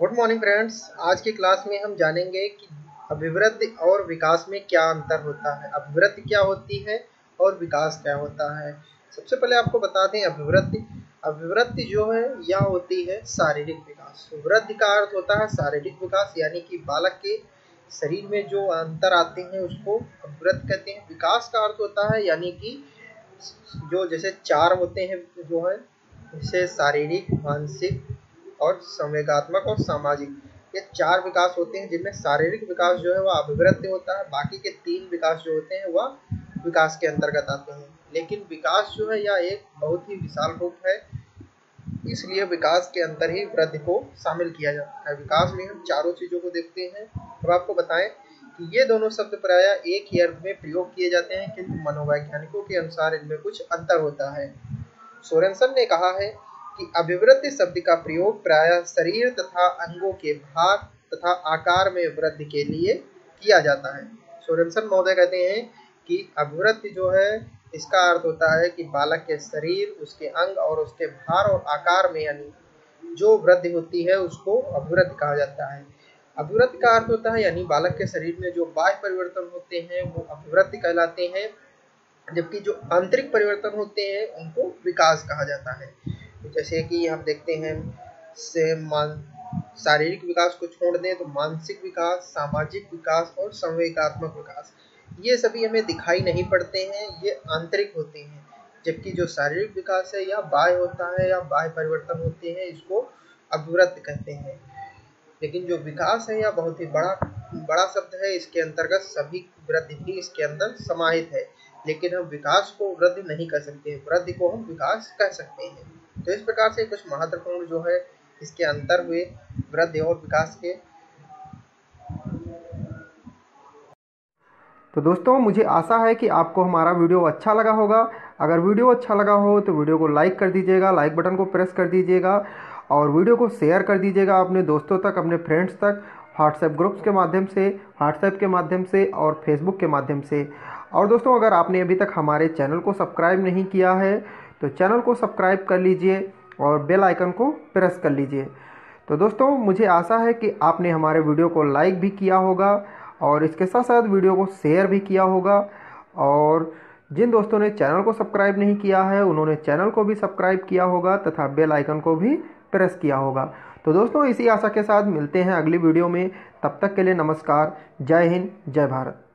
Good morning friends आज की class में हम जानेंगे कि अभिवृद्धि और विकास में क्या अंतर होता है। अभिवृद्धि क्या होती है और विकास क्या होता है? सबसे पहले आपको बता दें अभिवृद्धि। अभिवृद्धि जो है, यह होती है शारीरिक विकास। वृद्धि का अर्थ होता है शारीरिक विकास, यानी कि बालक के शरीर में जो अंतर आते हैं, उसको अभिवृद्धि कहते हैं। विकास का अर्थ होता है, यानी कि जो जैसे चार होते हैं, जो है, जैसे शारीरिक, मानसिक और संवेगात्मक और सामाजिक। ये चार विकास होते हैं, जिनमें शारीरिक विकास जो है वह अभिवृद्धि होता है, बाकी के तीन विकास जो होते हैं वह विकास के अंतर्गत आते हैं। लेकिन विकास जो है, यह एक बहुत ही विशाल रूप है, इसलिए विकास के अंदर ही वृद्धि को शामिल किया जाता है। विकास में हम चारों चीज़ों को देखते हैं। अब आपको बताएँ कि ये दोनों शब्द प्राय एक ही अर्थ में प्रयोग किए जाते हैं, किंतु मनोवैज्ञानिकों के अनुसार इनमें कुछ अंतर होता है। सोरेंसन ने कहा है कि अभिवृद्धि शब्द का प्रयोग प्राय शरीर तथा अंगों के भाग तथा आकार में वृद्धि के लिए किया जाता है। सोरेंसन महोदय कहते हैं कि अभिवृद्धि जो है, इसका अर्थ होता है कि बालक के शरीर, उसके अंग और उसके भार और आकार में यानी जो वृद्धि होती है, उसको अभिवृद्धि कहा जाता है। अभिवृद्धि का अर्थ होता है यानी बालक के शरीर में जो बाह्य परिवर्तन होते हैं, वो अभिवृद्धि कहलाते हैं, जबकि जो आंतरिक परिवर्तन होते हैं, उनको विकास कहा जाता है। जैसे कि हम देखते हैं, से मान, शारीरिक विकास को छोड़ दें तो मानसिक विकास, सामाजिक विकास और संवेगात्मक विकास। ये सभी हमें दिखाई नहीं पड़ते हैं, ये आंतरिक होते हैं। जबकि जो शारीरिक विकास है, या बाह्य होता है, या बाह्य परिवर्तन होते हैं, इसको अभिवृत्त कहते हैं। लेकिन जो विकास है यह बहुत ही बड़ा बड़ा शब्द है, इसके अंतर्गत सभी वृद्धि भी इसके अंदर समाहित है। लेकिन हम विकास को वृद्धि नहीं कर सकते वृद्धि को हम विकास कह सकते हैं। तो इस प्रकार से कुछ महत्वपूर्ण जो है इसके अंतर हुए वृद्धि और विकास के। तो दोस्तों, मुझे आशा है कि आपको हमारा वीडियो अच्छा लगा होगा। अगर वीडियो अच्छा लगा हो तो वीडियो को लाइक कर दीजिएगा, लाइक बटन को प्रेस कर दीजिएगा और वीडियो को शेयर कर दीजिएगा अपने दोस्तों तक, अपने फ्रेंड्स तक व्हाट्सएप ग्रुप्स के माध्यम से व्हाट्सएप के माध्यम से और फेसबुक के माध्यम से। और दोस्तों, अगर आपने अभी तक हमारे चैनल को सब्सक्राइब नहीं किया है तो चैनल को सब्सक्राइब कर लीजिए और बेल आइकन को प्रेस कर लीजिए। तो दोस्तों, मुझे आशा है कि आपने हमारे वीडियो को लाइक भी किया होगा और इसके साथ साथ वीडियो को शेयर भी किया होगा। और जिन दोस्तों ने चैनल को सब्सक्राइब नहीं किया है, उन्होंने चैनल को भी सब्सक्राइब किया होगा तथा बेल आइकन को भी प्रेस किया होगा। तो दोस्तों, इसी आशा के साथ मिलते हैं अगली वीडियो में। तब तक के लिए नमस्कार। जय हिंद, जय भारत।